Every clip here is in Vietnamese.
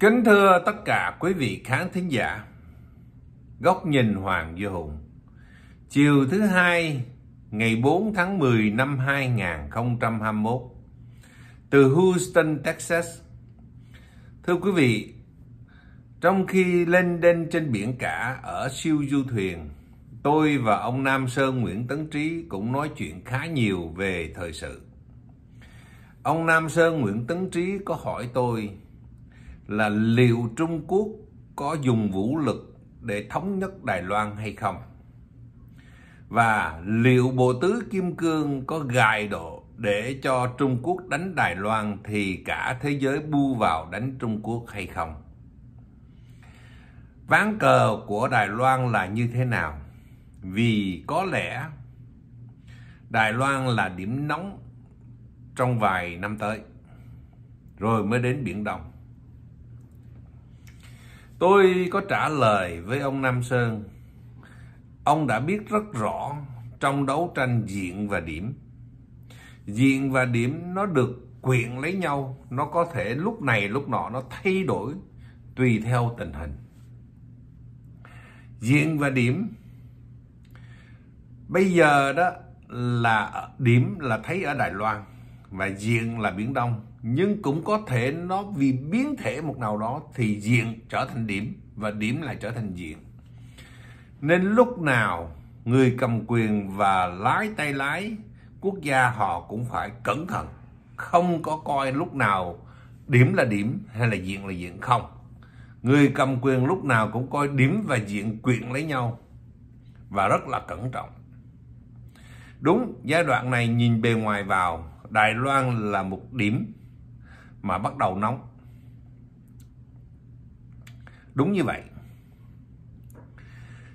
Kính thưa tất cả quý vị khán thính giả, Góc nhìn Hoàng Duy Hùng, chiều thứ hai ngày 4 tháng 10 năm 2021, từ Houston, Texas. Thưa quý vị, trong khi lên đên trên biển cả ở siêu du thuyền, tôi và ông Nam Sơn Nguyễn Tấn Trí cũng nói chuyện khá nhiều về thời sự. Ông Nam Sơn Nguyễn Tấn Trí có hỏi tôi là liệu Trung Quốc có dùng vũ lực để thống nhất Đài Loan hay không? Và liệu Bộ Tứ Kim Cương có gài độ để cho Trung Quốc đánh Đài Loan thì cả thế giới bu vào đánh Trung Quốc hay không? Ván cờ của Đài Loan là như thế nào? Vì có lẽ Đài Loan là điểm nóng trong vài năm tới rồi mới đến Biển Đông. Tôi có trả lời với ông Nam Sơn. Ông đã biết rất rõ trong đấu tranh diện và điểm. Diện và điểm nó được quyện lấy nhau, nó có thể lúc này lúc nọ nó thay đổi tùy theo tình hình. Diện và điểm bây giờ đó là điểm là thấy ở Đài Loan và diện là Biển Đông nhưng cũng có thể nó vì biến thể một nào đó thì diện trở thành điểm và điểm lại trở thành diện. Nên lúc nào người cầm quyền và lái tay lái, quốc gia họ cũng phải cẩn thận. Không có coi lúc nào điểm là điểm hay là diện là diện không. Người cầm quyền lúc nào cũng coi điểm và diện quyện lấy nhau và rất là cẩn trọng. Đúng, giai đoạn này nhìn bề ngoài vào, Đài Loan là một điểm mà bắt đầu nóng. Đúng như vậy.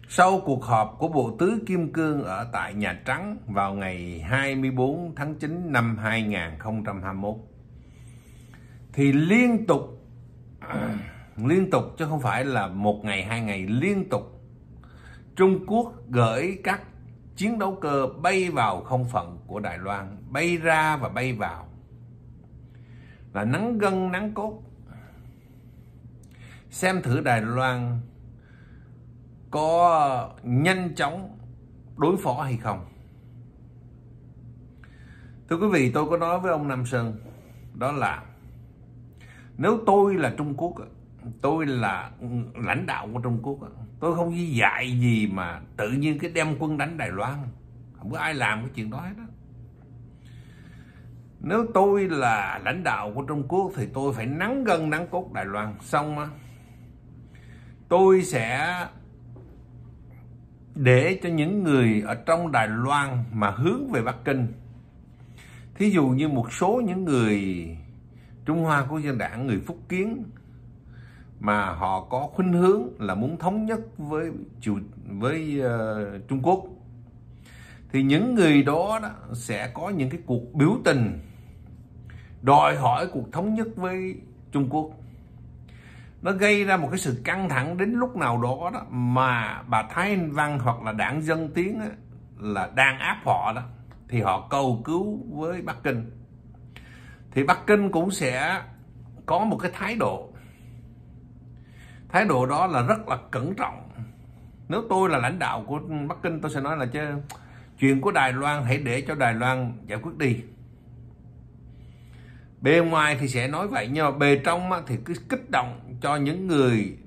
Sau cuộc họp của Bộ Tứ Kim Cương ở tại Nhà Trắng vào ngày 24 tháng 9 năm 2021 thì liên tục liên tục chứ không phải là một ngày hai ngày liên tục Trung Quốc gửi các chiến đấu cơ bay vào không phận của Đài Loan, bay ra và bay vào. Là nắng gân nắng cốt. Xem thử Đài Loan có nhanh chóng đối phó hay không. Thưa quý vị, tôi có nói với ông Nam Sơn, đó là nếu tôi là Trung Quốc, tôi là lãnh đạo của Trung Quốc, tôi không dạy gì mà tự nhiên cái đem quân đánh Đài Loan không có ai làm cái chuyện đó hết đó nếu tôi là lãnh đạo của Trung Quốc thì tôi phải nắng gân nắng cốt Đài Loan xong á. Tôi sẽ để cho những người ở trong Đài Loan mà hướng về Bắc Kinh. Thí dụ như một số những người Trung Hoa của dân đảng người Phúc Kiến mà họ có khuynh hướng là muốn thống nhất với với uh, Trung Quốc thì những người đó, đó sẽ có những cái cuộc biểu tình đòi hỏi cuộc thống nhất với Trung Quốc. Nó gây ra một cái sự căng thẳng đến lúc nào đó đó mà bà Thái Anh Văn hoặc là đảng Dân Tiến á, là đang áp họ đó thì họ cầu cứu với Bắc Kinh. Thì Bắc Kinh cũng sẽ có một cái thái độ. Thái độ đó là rất là cẩn trọng. Nếu tôi là lãnh đạo của Bắc Kinh tôi sẽ nói là chứ chuyện của Đài Loan hãy để cho Đài Loan giải quyết đi bề ngoài thì sẽ nói vậy, nhưng mà bề trong thì cứ kích động cho những người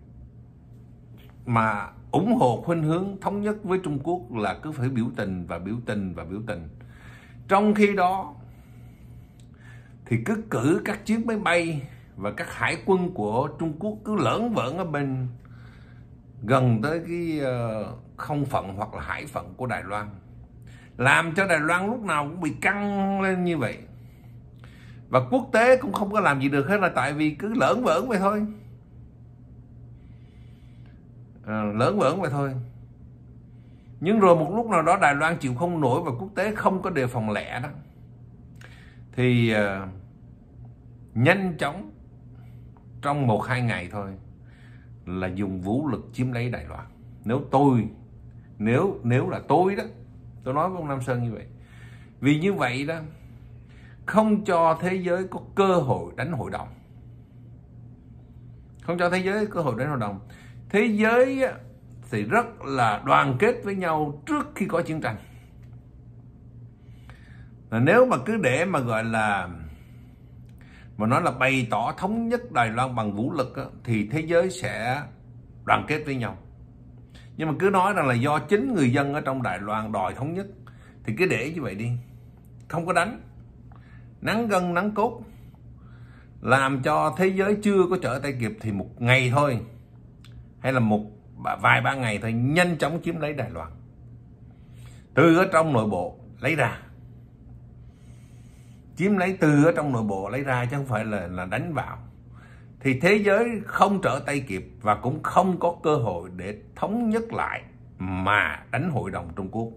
mà ủng hộ khuynh hướng thống nhất với Trung Quốc là cứ phải biểu tình và biểu tình và biểu tình. Trong khi đó thì cứ cử các chiếc máy bay và các hải quân của Trung Quốc cứ lởn vởn ở bên gần tới cái ờ, không phận hoặc là hải phận của Đài Loan. Làm cho Đài Loan lúc nào cũng bị căng lên như vậy và quốc tế cũng không có làm gì được hết là tại vì cứ lỡn vỡn vậy thôi. À, lỡn vỡn vậy thôi. Nhưng rồi một lúc nào đó Đài Loan chịu không nổi và quốc tế không có đề phòng lẻ đó thì uh, nhanh chóng trong một hai ngày thôi là dùng vũ lực chiếm lấy Đài Loan. Nếu tôi nếu nếu là tôi đó tôi nói với ông Nam Sơn như vậy. Vì như vậy đó không cho thế giới có cơ hội đánh hội đồng. Không cho thế giới cơ hội đánh hội đồng. Thế giới thì rất là đoàn kết với nhau trước khi có chiến tranh. Là nếu mà cứ để mà gọi là mà nói là bày tỏ thống nhất Đài Loan bằng vũ lực á, thì thế giới sẽ đoàn kết với nhau. Nhưng mà cứ nói rằng là do chính người dân ở trong Đài Loan đòi thống nhất thì cứ để như vậy đi. Không có đánh nắng gân, nắng cốt. Làm cho thế giới chưa có trở tay kịp thì một ngày thôi. Hay là một vài ba ngày thôi, nhanh chóng chiếm lấy Đài Loan. Từ ở trong nội bộ lấy ra. Chiếm lấy từ ở trong nội bộ lấy ra chứ không phải là là đánh vào. Thì thế giới không trở tay kịp và cũng không có cơ hội để thống nhất lại mà đánh hội đồng Trung Quốc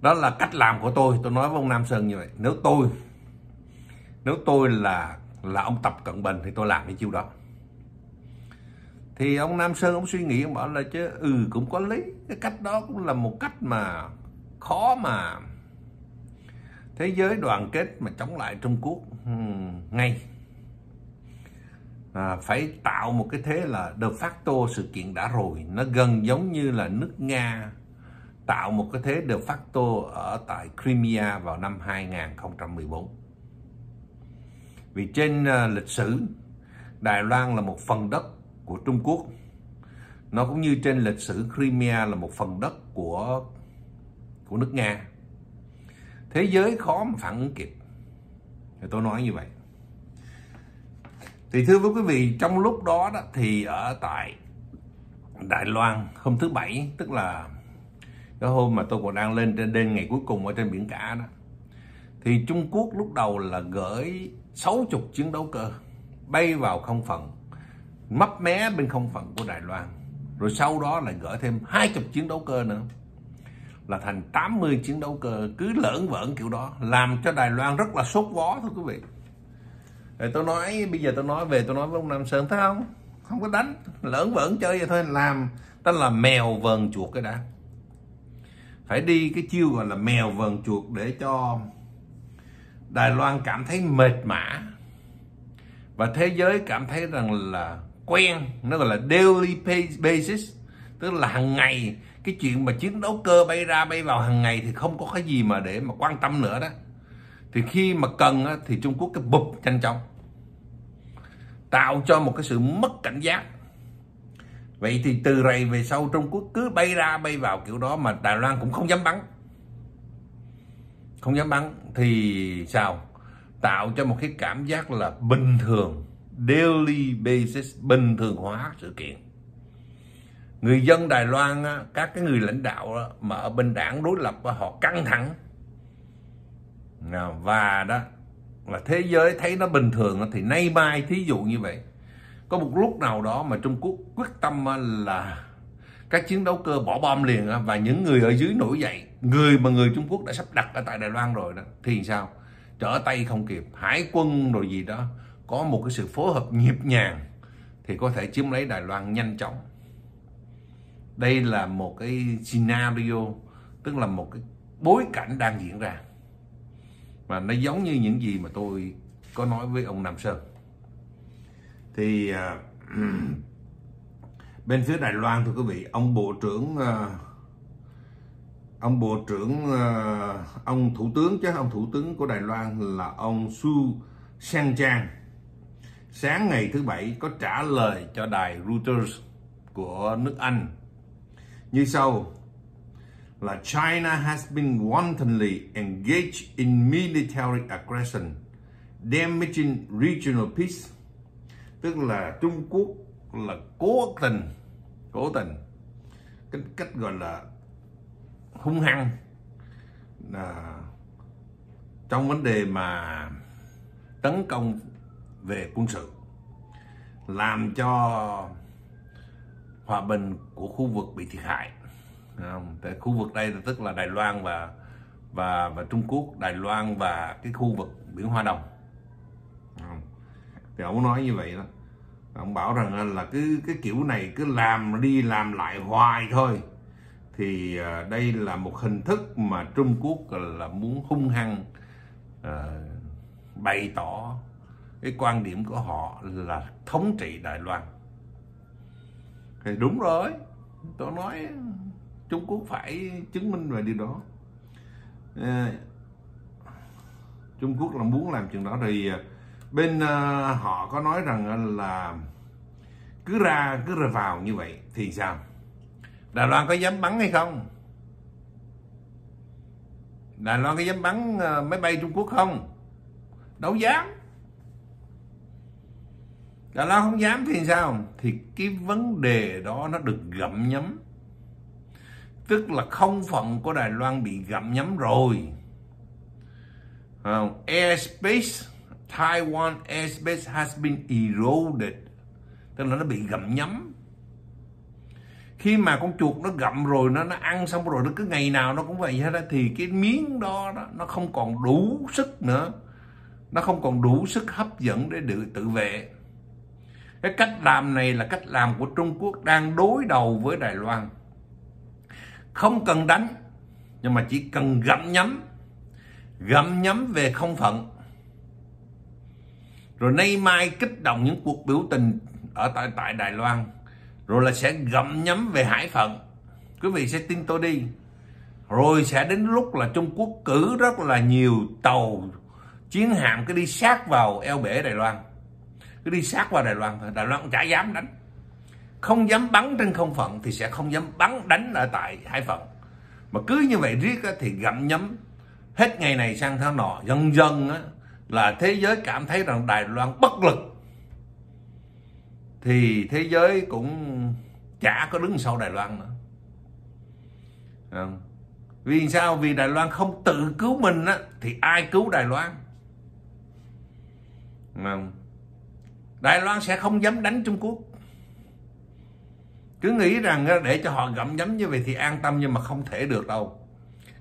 đó là cách làm của tôi. Tôi nói với ông Nam Sơn như vậy. Nếu tôi nếu tôi là là ông Tập Cận Bình thì tôi làm cái chiêu đó. Thì ông Nam Sơn ông suy nghĩ ông bảo là chứ ừ cũng có lý. Cái cách đó cũng là một cách mà khó mà thế giới đoàn kết mà chống lại Trung Quốc ngay. À, phải tạo một cái thế là de facto sự kiện đã rồi. Nó gần giống như là nước Nga tạo một cái thế de facto ở tại Crimea vào năm 2014 vì trên ờ, lịch sử Đài Loan là một phần đất của Trung Quốc. Nó cũng như trên lịch sử Crimea là một phần đất của của nước Nga. Thế giới khó mà phản ứng kịp. Thì tôi nói như vậy. Thì thưa quý vị trong lúc đó, đó thì ở tại Đài Loan hôm thứ bảy tức là cái hôm mà tôi còn đang lên trên đêm ngày cuối cùng ở trên biển cả đó, thì Trung Quốc lúc đầu là gửi 60 chiến đấu cơ, bay vào không phận, mấp mé bên không phận của Đài Loan. Rồi sau đó lại gửi thêm 20 chiến đấu cơ nữa, là thành 80 chiến đấu cơ cứ lỡn vỡn kiểu đó, làm cho Đài Loan rất là sốt vó, thưa quý vị. Rồi tôi nói, bây giờ tôi nói về, tôi nói với ông Nam Sơn, thấy không? Không có đánh, lỡn vỡn chơi vậy thôi, làm, ta là mèo vờn chuột cái đã phải đi cái chiêu gọi là mèo vờn chuột để cho Đài Loan cảm thấy mệt mã. Và thế giới cảm thấy rằng là quen, nó gọi là daily basis. Tức là hàng ngày, cái chuyện mà chiến đấu cơ bay ra bay vào hàng ngày thì không có cái gì mà để mà quan tâm nữa đó. Thì khi mà cần thì Trung Quốc cái bụp nhanh chóng. Tạo cho một cái sự mất cảnh giác vậy thì từ này về sau Trung Quốc cứ bay ra, bay vào kiểu đó mà Đài Loan cũng không dám bắn. Không dám bắn thì sao? Tạo cho một cái cảm giác là bình thường, daily basis, bình thường hóa sự kiện. Người dân Đài Loan các cái người lãnh đạo mà ở bên đảng đối lập họ căng thẳng. Và đó, là thế giới thấy nó bình thường thì nay mai thí dụ như vậy có một lúc nào đó mà Trung Quốc quyết tâm là các chiến đấu cơ bỏ bom liền và những người ở dưới nổi dậy, người mà người Trung Quốc đã sắp đặt ở tại Đài Loan rồi đó, thì sao? Trở tay không kịp. Hải quân rồi gì đó, có một cái sự phối hợp nhịp nhàng, thì có thể chiếm lấy Đài Loan nhanh chóng. Đây là một cái scenario, tức là một cái bối cảnh đang diễn ra. Và nó giống như những gì mà tôi có nói với ông Nam Sơn thì uh, bên phía Đài Loan thưa quý vị ông bộ trưởng uh, ông bộ trưởng uh, ông thủ tướng chứ ông thủ tướng của Đài Loan là ông Su Sang Chang sáng ngày thứ bảy có trả lời cho đài Reuters của nước Anh. Như sau là China has been wantonly engaged in military aggression damaging regional peace tức là Trung Quốc là cố tình cố tình cái cách gọi là hung hăng. À, trong vấn đề mà tấn công về quân sự làm cho hòa bình của khu vực bị thiệt hại. Tại khu vực đây là tức là Đài Loan và và và Trung Quốc Đài Loan và cái khu vực biển Hoa Đông thì ông nói như vậy đó. Ông bảo rằng à, là cứ cái kiểu này cứ làm đi làm lại hoài thôi. Thì à, đây là một hình thức mà Trung Quốc à, là muốn hung hăng uh, bày tỏ cái quan điểm của họ là thống trị Đài Loan. Thì đúng rồi tôi nói Trung Quốc phải chứng minh về điều đó. Trung Quốc là muốn làm chuyện đó thì bên uh, họ có nói rằng à, là cứ ra cứ ra vào như vậy thì sao? Đài Loan có dám bắn hay không? Đài Loan có dám bắn uh, máy bay Trung Quốc không? Đâu dám. Đài Loan không dám thì sao? Thì cái vấn đề đó nó được gặm nhấm. Tức là không phận của Đài Loan bị gặm nhấm rồi. Uh, airspace Taiwan airspace has been eroded. Tức là nó bị gặm nhấm. Khi mà con chuột nó gặm rồi nó nó ăn xong rồi nó cứ ngày nào nó cũng vậy hết á thì cái miếng đó, đó nó không còn đủ sức nữa. Nó không còn đủ sức hấp dẫn để tự tự vệ. Cái cách làm này là cách làm của Trung Quốc đang đối đầu với Đài Loan. Không cần đánh nhưng mà chỉ cần gặm nhấm. Gặm nhấm về không phận rồi nay mai kích động những cuộc biểu tình ở tại tại Đài Loan. Rồi là sẽ gặm nhấm về hải phận. Quý vị sẽ tin tôi đi. Rồi sẽ đến lúc là Trung Quốc cử rất là nhiều tàu chiến hạm cứ đi sát vào eo bể Đài Loan. Cứ đi sát vào Đài Loan Đài Loan chả dám đánh. Không dám bắn trên không phận thì sẽ không dám bắn đánh ở tại hải phận. Mà cứ như vậy riết thì gặm nhấm. Hết ngày này sang tháng nọ dần dần á, là thế giới cảm thấy rằng Đài Loan bất lực thì thế giới cũng chả có đứng sau Đài Loan nữa. Không? vì sao? Vì Đài Loan không tự cứu mình á, thì ai cứu Đài Loan? Không? Đài Loan sẽ không dám đánh Trung Quốc. Cứ nghĩ rằng để cho họ gặm nhấm như vậy thì an tâm nhưng mà không thể được đâu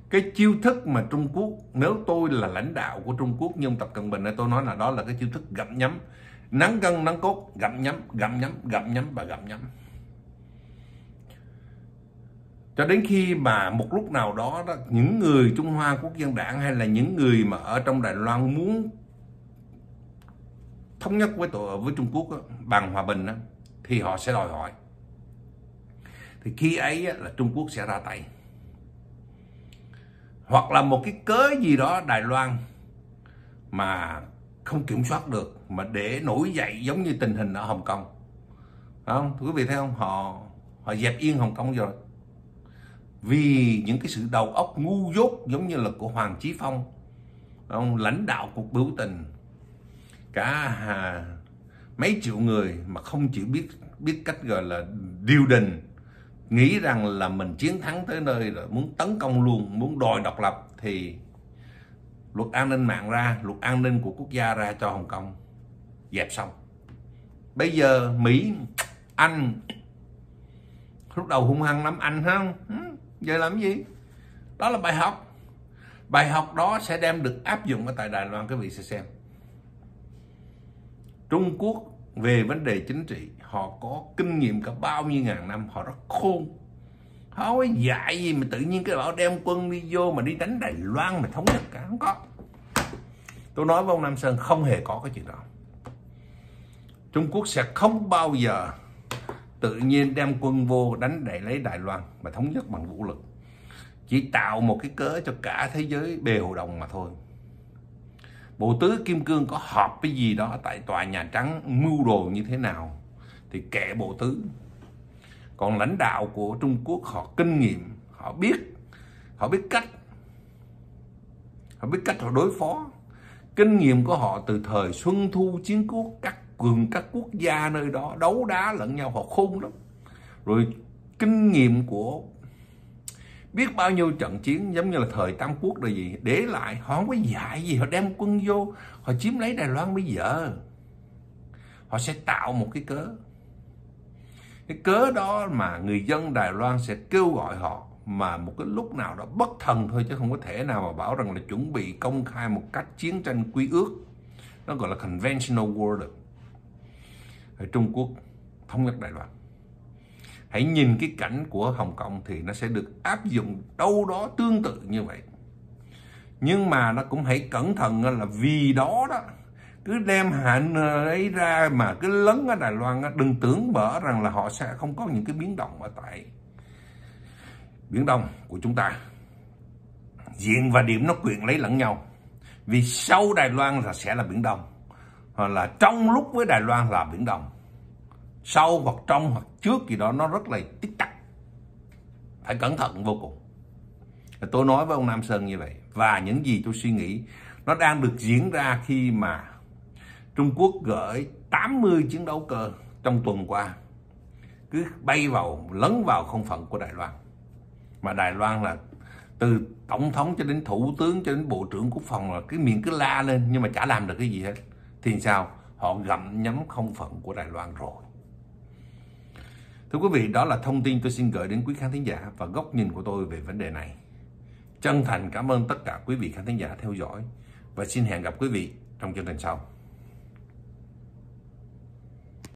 cái chiêu thức mà Trung Quốc nếu tôi là lãnh đạo của Trung Quốc như ông Tập Cận Bình tôi nói là đó là cái chiêu thức gặm nhấm. Nắng gân nắng cốt gặm nhấm gặm nhấm gặm nhấm và gặm nhấm. Cho đến khi mà một lúc nào đó, đó những người Trung Hoa Quốc dân đảng hay là những người mà ở trong Đài Loan muốn thống nhất với tổ với Trung Quốc đó, bằng hòa bình đó, thì họ sẽ đòi hỏi. Thì khi ấy là Trung Quốc sẽ ra tay hoặc là một cái cớ gì đó Đài Loan mà không kiểm soát được mà để nổi dậy giống như tình hình ở Hồng Kông. Không? Quý vị thấy không? Họ họ dẹp yên Hồng Kông rồi. Vì những cái sự đầu óc ngu dốt giống như là của Hoàng Chí Phong ông lãnh đạo cuộc biểu tình cả à, mấy triệu người mà không chỉ biết biết cách gọi là điều đình nghĩ rằng là mình chiến thắng tới nơi rồi, muốn tấn công luôn, muốn đòi độc lập, thì luật an ninh mạng ra, luật an ninh của quốc gia ra cho Hồng Kông. Dẹp xong. Bây giờ Mỹ, Anh, lúc đầu hung hăng lắm, Anh không? Giờ làm gì? Đó là bài học. Bài học đó sẽ đem được áp dụng ở tại Đài Loan các vị sẽ xem. Trung Quốc về vấn đề chính trị, họ có kinh nghiệm cả bao nhiêu ngàn năm, họ rất khôn. Họ không có dạy gì mà tự nhiên cái bảo đem quân đi vô mà đi đánh Đài Loan mà thống nhất cả không có. Tôi nói với ông Nam Sơn, không hề có cái chuyện đó. Trung Quốc sẽ không bao giờ tự nhiên đem quân vô đánh để lấy Đài Loan mà thống nhất bằng vũ lực. Chỉ tạo một cái cớ cho cả thế giới bề hồ đồng mà thôi. Bộ Tứ Kim Cương có họp cái gì đó tại tòa Nhà Trắng mưu đồ như thế nào thì kệ Bộ Tứ. Còn lãnh đạo của Trung Quốc họ kinh nghiệm, họ biết, họ biết cách, họ biết cách họ đối phó. Kinh nghiệm của họ từ thời Xuân Thu Chiến Quốc, các cường các quốc gia nơi đó đấu đá lẫn nhau họ khôn lắm. Rồi kinh nghiệm của biết bao nhiêu trận chiến, giống như là thời Tam Quốc rồi gì, để lại, họ không có dạy gì, họ đem quân vô, họ chiếm lấy Đài Loan bây giờ. Họ sẽ tạo một cái cớ. Cái cớ đó mà người dân Đài Loan sẽ kêu gọi họ, mà một cái lúc nào đó bất thần thôi, chứ không có thể nào mà bảo rằng là chuẩn bị công khai một cách chiến tranh quy ước. Nó gọi là conventional war được. Ở Trung Quốc thống nhất Đài Loan hãy nhìn cái cảnh của Hồng Kông thì nó sẽ được áp dụng đâu đó tương tự như vậy. Nhưng mà nó cũng hãy cẩn thận là vì đó đó, cứ đem hạn ấy ra mà cứ lấn ở Đài Loan đừng tưởng bở rằng là họ sẽ không có những cái biến động ở tại Biển Đông của chúng ta. Diện và điểm nó quyền lấy lẫn nhau. Vì sau Đài Loan là sẽ là Biển Đông, hoặc là trong lúc với Đài Loan là Biển Đông sau hoặc trong hoặc trước gì đó, nó rất là tích tắc. Phải cẩn thận vô cùng. Tôi nói với ông Nam Sơn như vậy, và những gì tôi suy nghĩ, nó đang được diễn ra khi mà Trung Quốc gửi 80 chiến đấu cơ trong tuần qua. Cứ bay vào, lấn vào không phận của Đài Loan. Mà Đài Loan là từ tổng thống cho đến thủ tướng cho đến bộ trưởng quốc phòng là cái miệng cứ la lên, nhưng mà chả làm được cái gì hết. Thì sao? Họ gặm nhấm không phận của Đài Loan rồi thưa quý vị, đó là thông tin tôi xin gửi đến quý khán thính giả và góc nhìn của tôi về vấn đề này. Chân thành cảm ơn tất cả quý vị khán thính giả theo dõi và xin hẹn gặp quý vị trong chương trình sau.